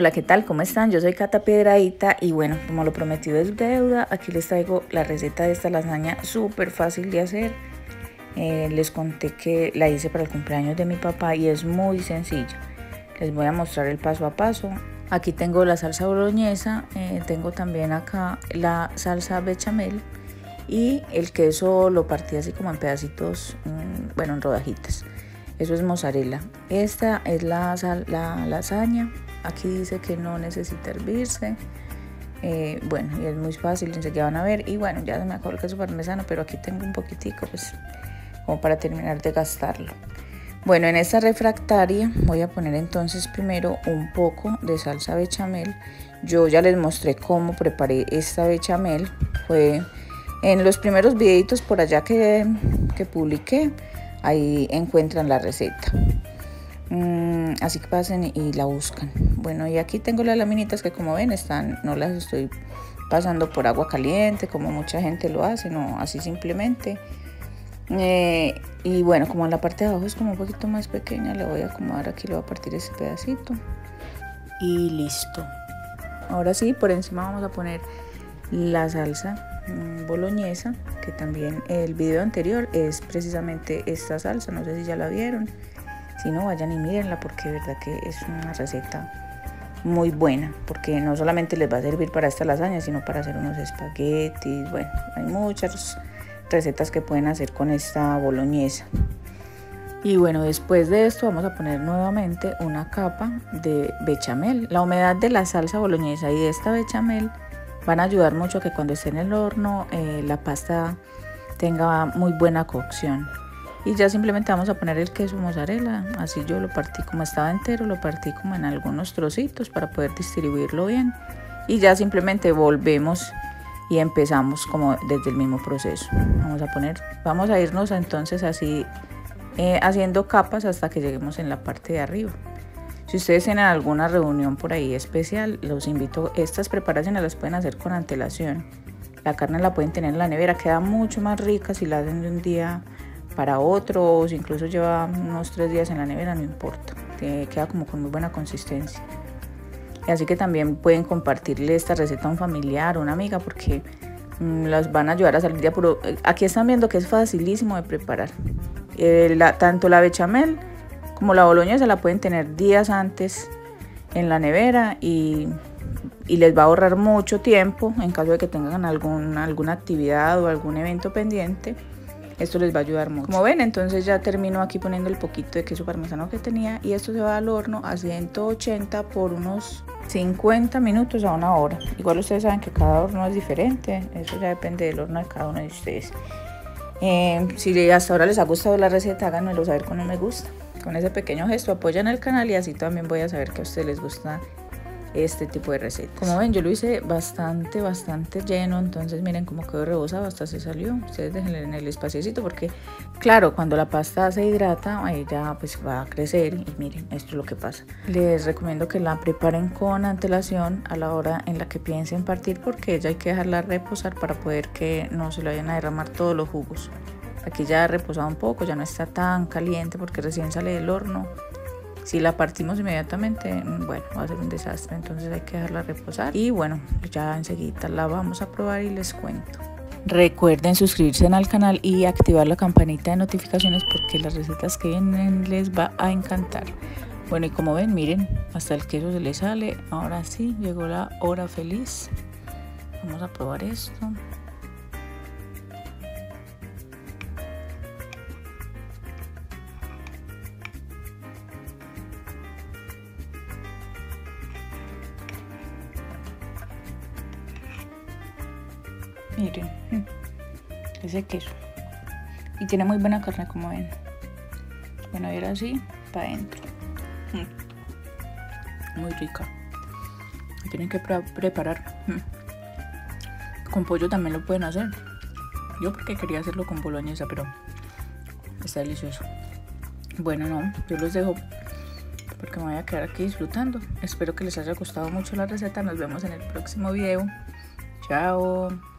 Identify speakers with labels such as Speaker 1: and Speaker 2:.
Speaker 1: Hola, ¿qué tal? ¿Cómo están? Yo soy Cata Piedradita y bueno, como lo prometido es deuda, aquí les traigo la receta de esta lasaña súper fácil de hacer. Eh, les conté que la hice para el cumpleaños de mi papá y es muy sencilla. Les voy a mostrar el paso a paso. Aquí tengo la salsa boloñesa, eh, tengo también acá la salsa bechamel y el queso lo partí así como en pedacitos, mm, bueno, en rodajitas. Eso es mozzarella. Esta es la, la lasaña Aquí dice que no necesita hervirse. Eh, bueno, y es muy fácil, enseguida van a ver. Y bueno, ya se me acabó el queso parmesano, pero aquí tengo un poquitico, pues, como para terminar de gastarlo. Bueno, en esta refractaria voy a poner entonces primero un poco de salsa bechamel. Yo ya les mostré cómo preparé esta bechamel. Fue en los primeros videitos por allá que, que publiqué. Ahí encuentran la receta. Mm, así que pasen y la buscan. Bueno, y aquí tengo las laminitas que como ven están, no las estoy pasando por agua caliente como mucha gente lo hace, no, así simplemente. Eh, y bueno, como la parte de abajo es como un poquito más pequeña, le voy a acomodar aquí, le voy a partir ese pedacito. Y listo. Ahora sí, por encima vamos a poner la salsa mm, boloñesa, que también el video anterior es precisamente esta salsa, no sé si ya la vieron. Si no, vayan y mírenla porque de verdad que es una receta muy buena, porque no solamente les va a servir para esta lasaña, sino para hacer unos espaguetis. Bueno, hay muchas recetas que pueden hacer con esta boloñesa. Y bueno, después de esto vamos a poner nuevamente una capa de bechamel. La humedad de la salsa boloñesa y de esta bechamel van a ayudar mucho a que cuando esté en el horno eh, la pasta tenga muy buena cocción y ya simplemente vamos a poner el queso mozzarella. Así yo lo partí como estaba entero lo partí como en algunos trocitos para poder distribuirlo bien. Y ya simplemente volvemos y empezamos como desde el mismo proceso. Vamos a poner vamos a irnos entonces así eh, haciendo capas hasta que lleguemos en la parte de arriba. Si ustedes tienen alguna reunión por ahí especial los invito estas preparaciones las pueden hacer con antelación. La carne la pueden tener en la nevera queda mucho más rica si la hacen de un día para otros, incluso lleva unos tres días en la nevera, no importa, queda como con muy buena consistencia. Y así que también pueden compartirle esta receta a un familiar o una amiga porque mm, las van a ayudar a salir de apuro. Aquí están viendo que es facilísimo de preparar. Eh, tanto la bechamel como la boloñesa la pueden tener días antes en la nevera y, y, les va a ahorrar mucho tiempo en caso de que tengan alguna actividad o algún evento pendiente esto les va a ayudar mucho. Como ven, entonces ya termino aquí poniendo el poquito de queso parmesano que tenía y esto se va al horno a 180 por unos 50 minutos a una hora. Igual ustedes saben que cada horno es diferente, eso ya depende del horno de cada uno de ustedes. Eh, si hasta ahora les ha gustado la receta, háganmelo saber con un me gusta. Con ese pequeño gesto apoyan el canal y así también voy a saber que a ustedes les gusta este tipo de recetas. Como ven, yo lo hice bastante, bastante lleno, entonces miren cómo quedó rebosado, hasta se salió. Ustedes déjenle en el espaciocito porque, claro, cuando la pasta se hidrata, ya pues va a crecer y miren, esto es lo que pasa. Les recomiendo que la preparen con antelación a la hora en la que piensen partir porque ella hay que dejarla reposar para poder que no se le vayan a derramar todos los jugos. Aquí ya ha reposado un poco, ya no está tan caliente porque recién sale del horno. Si la partimos inmediatamente, mm, bueno, va a ser un desastre, entonces hay que dejarla reposar. Y bueno, ya enseguida la vamos a probar y les cuento. Recuerden suscribirse al canal y activar la campanita de notificaciones porque las recetas que vienen les va a encantar. Bueno, y como ven, miren, hasta el queso se le sale. Ahora sí, llegó la hora feliz. Vamos a probar esto. Miren, mm, ese queso. Y tiene muy buena carne, como ven. Bueno, ahora así, para adentro. Mm. Muy rica. Tienen que preparar. Mm. Con pollo también lo pueden hacer. Yo porque quería hacerlo con boloñesa, pero está delicioso. Bueno, no, yo los dejo porque me voy a quedar aquí disfrutando. Espero que les haya gustado mucho la receta. Nos vemos en el próximo video. Chao.